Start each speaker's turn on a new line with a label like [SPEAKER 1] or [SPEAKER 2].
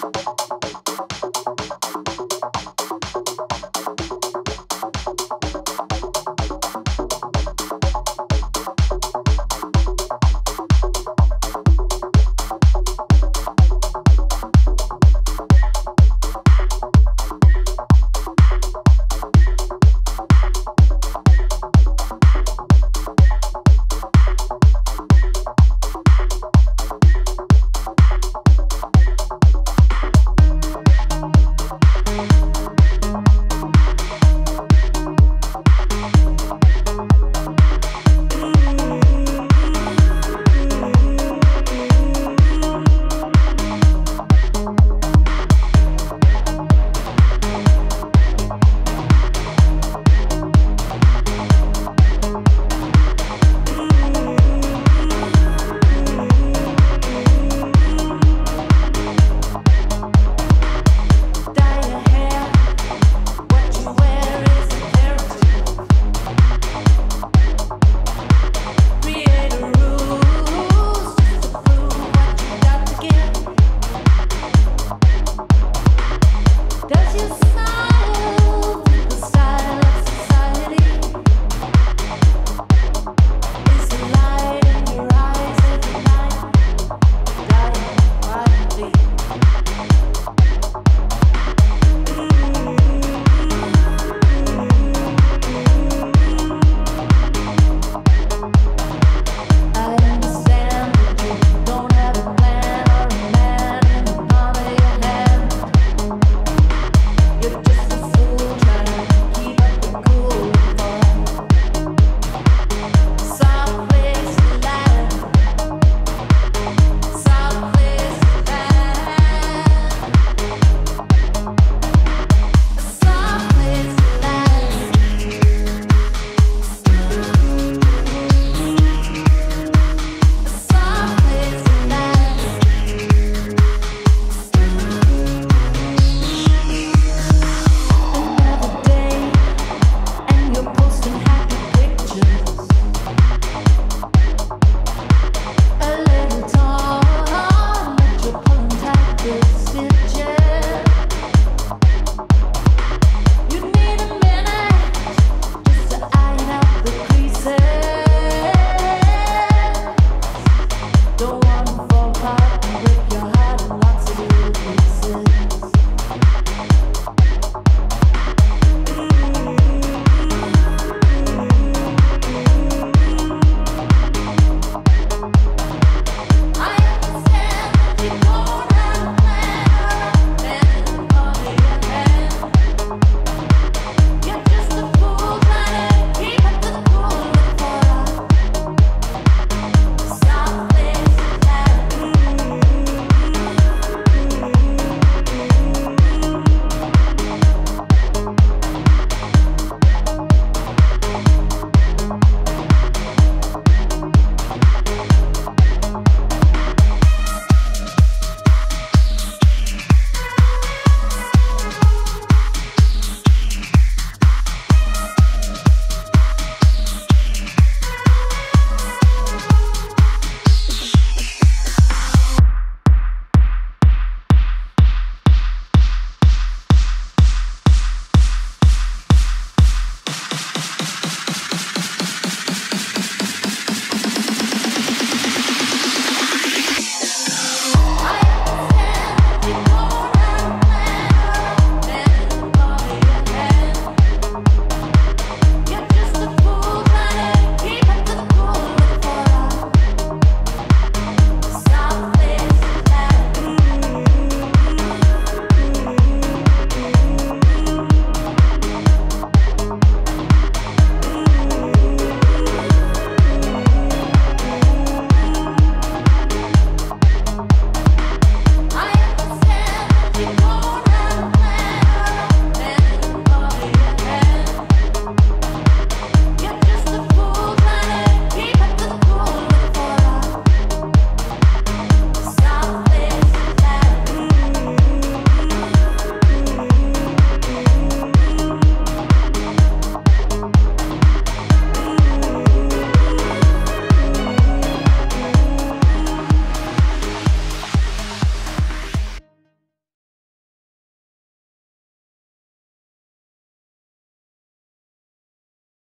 [SPEAKER 1] Thank Does your smile?